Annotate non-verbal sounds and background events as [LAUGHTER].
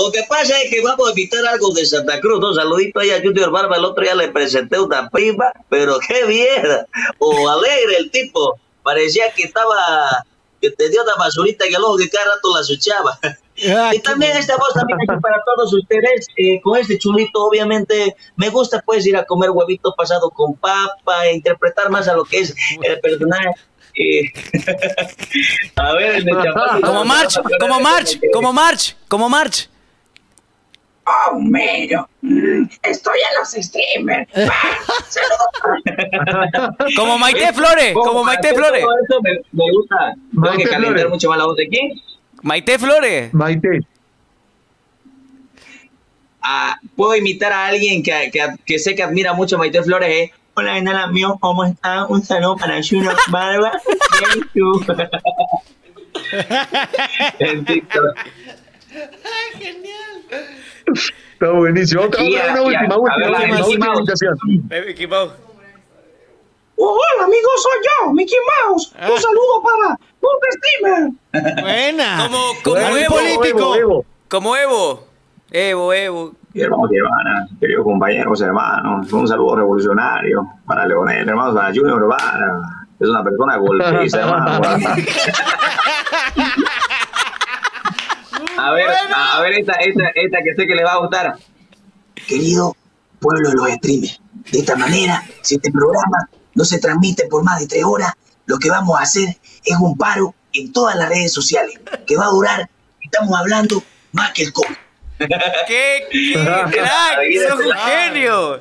Lo que pasa es que vamos a evitar algo de Santa Cruz. Un saludito ahí a Junior Barba. El otro día le presenté una prima, pero qué bien. O alegre el tipo. Parecía que estaba, que tenía una basurita en el ojo que cada rato la suchaba. Ah, y también esta voz también es para todos ustedes. Eh, con este chulito, obviamente, me gusta pues ir a comer huevito pasado con papa, e interpretar más a lo que es el personaje. Eh, [LAUGHS] a ver, el [LAUGHS] Como March, como March, como March, como March. Oh, Mero. Mm, Estoy en los streamers. [LAUGHS] Como Maite Flores, como Maite Flores. Eso me, me gusta. Tengo Maite que calentar Flores. mucho más la voz de quién. Maite Flores. Maite. Ah, puedo imitar a alguien que, que, que sé que admira mucho a Maite Flores. eh. Hola, Enala mío, ¿cómo está? Un saludo para Juno Barba. [LAUGHS] [LAUGHS] En TikTok. Está buenísimo. Otra, una última, a última, ver, la última, Mickey última Mouse. invitación. Oh, hola, amigos, soy yo, Mickey Mouse. Ah. Un saludo para un streamer. Buena. Como, Evo. político. Evo, Evo. Como Evo. Evo, Evo. Hermanos y hermanas, queridos compañeros, hermanos, un saludo revolucionario para Leonel, hermanos, para Junior Urbana. Es una persona golpiza, hermano. [LAUGHS] [LAUGHS] A ver, a, a ver esta, esta, esta que sé que le va a gustar. Querido pueblo de los streamers, de esta manera, si este programa no se transmite por más de tres horas, lo que vamos a hacer es un paro en todas las redes sociales, que va a durar, estamos hablando, más que el COVID. [LAUGHS] ¡Qué, qué [LAUGHS] crack! ¡Sos un genio!